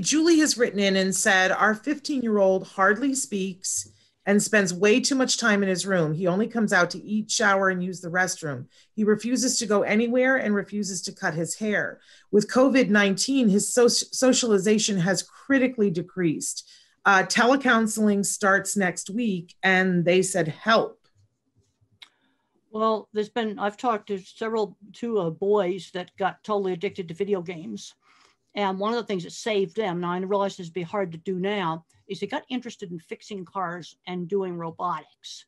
Julie has written in and said, Our 15 year old hardly speaks and spends way too much time in his room. He only comes out to eat, shower, and use the restroom. He refuses to go anywhere and refuses to cut his hair. With COVID 19, his so- socialization has critically decreased. Uh, telecounseling starts next week, and they said help. Well, there's been, I've talked to several, two uh, boys that got totally addicted to video games. And one of the things that saved them, now I realize this would be hard to do now, is they got interested in fixing cars and doing robotics.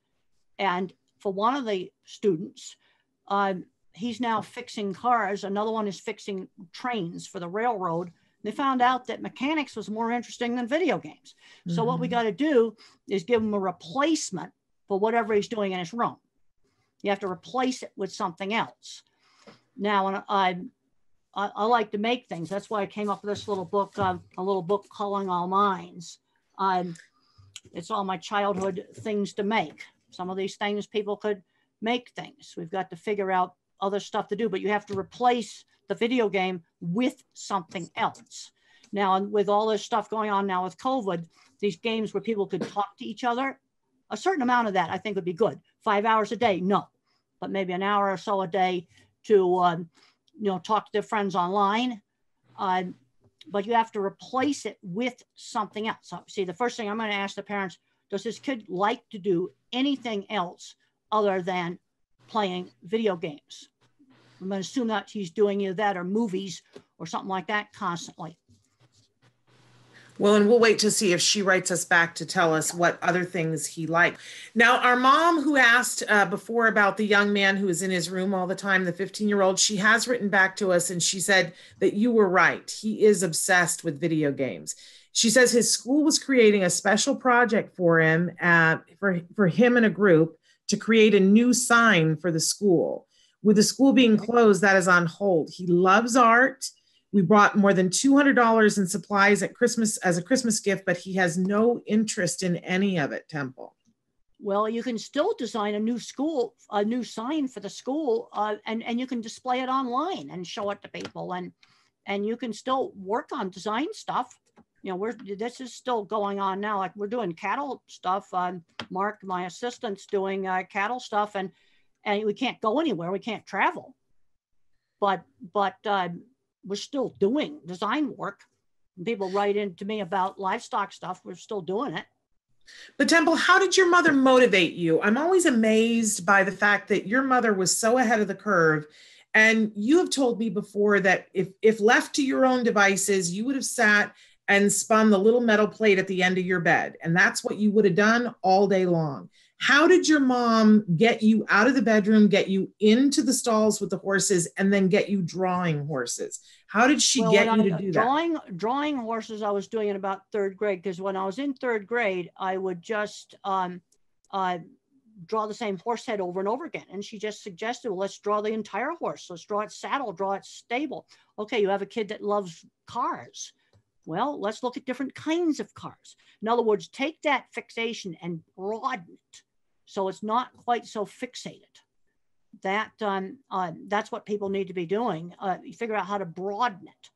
And for one of the students, um, he's now fixing cars. Another one is fixing trains for the railroad. They found out that mechanics was more interesting than video games. Mm-hmm. So what we mm-hmm. got to do is give him a replacement for whatever he's doing in his room. You have to replace it with something else. Now, I, I, I like to make things. That's why I came up with this little book, uh, a little book, Calling All Minds. Um, it's all my childhood things to make. Some of these things people could make things. We've got to figure out other stuff to do, but you have to replace the video game with something else. Now, with all this stuff going on now with COVID, these games where people could talk to each other, a certain amount of that I think would be good. Five hours a day, no, but maybe an hour or so a day to um, you know talk to their friends online. Uh, but you have to replace it with something else. So, see, the first thing I'm going to ask the parents: Does this kid like to do anything else other than playing video games? I'm going to assume that he's doing either that or movies or something like that constantly. Well, and we'll wait to see if she writes us back to tell us what other things he liked. Now, our mom, who asked uh, before about the young man who is in his room all the time, the 15 year old, she has written back to us and she said that you were right. He is obsessed with video games. She says his school was creating a special project for him, uh, for, for him and a group to create a new sign for the school. With the school being closed, that is on hold. He loves art we brought more than $200 in supplies at Christmas as a Christmas gift, but he has no interest in any of it, Temple. Well, you can still design a new school, a new sign for the school, uh, and and you can display it online and show it to people, and and you can still work on design stuff. You know, we're this is still going on now. Like we're doing cattle stuff. Um, Mark, my assistant's doing uh, cattle stuff, and and we can't go anywhere. We can't travel. But but uh, we're still doing design work. People write in to me about livestock stuff. We're still doing it. But Temple, how did your mother motivate you? I'm always amazed by the fact that your mother was so ahead of the curve. And you have told me before that if, if left to your own devices, you would have sat and spun the little metal plate at the end of your bed. And that's what you would have done all day long. How did your mom get you out of the bedroom, get you into the stalls with the horses, and then get you drawing horses? How did she well, get you I, to do drawing, that? Drawing horses, I was doing in about third grade because when I was in third grade, I would just um, uh, draw the same horse head over and over again. And she just suggested, well, let's draw the entire horse. Let's draw its saddle, draw its stable. Okay, you have a kid that loves cars. Well, let's look at different kinds of cars. In other words, take that fixation and broaden it so it's not quite so fixated. That um, uh, that's what people need to be doing. Uh, figure out how to broaden it.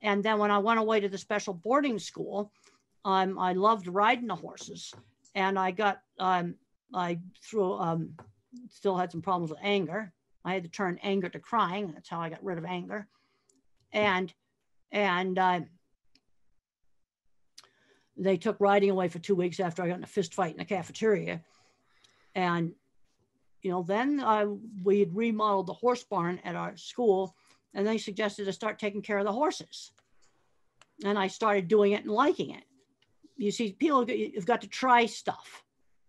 And then when I went away to the special boarding school, um, I loved riding the horses, and I got um, I through um, still had some problems with anger. I had to turn anger to crying. That's how I got rid of anger. And and uh, they took riding away for two weeks after I got in a fist fight in the cafeteria. And, you know, then uh, we had remodeled the horse barn at our school and they suggested to start taking care of the horses. And I started doing it and liking it. You see, people, you've got to try stuff.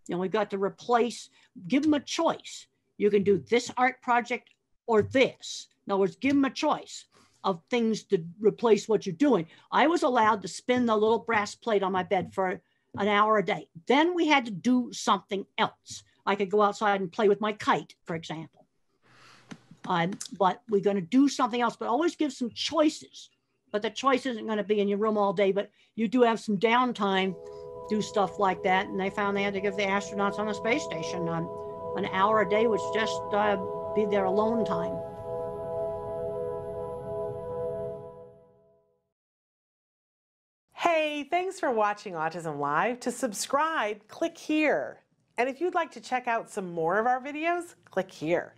You know, we've got to replace, give them a choice. You can do this art project or this. In other words, give them a choice of things to replace what you're doing. I was allowed to spin the little brass plate on my bed for an hour a day. Then we had to do something else. I could go outside and play with my kite, for example. Um, but we're going to do something else, but always give some choices. But the choice isn't going to be in your room all day, but you do have some downtime, do stuff like that. And they found they had to give the astronauts on the space station um, an hour a day, which just uh, be their alone time. Hey, thanks for watching Autism Live. To subscribe, click here. And if you'd like to check out some more of our videos, click here.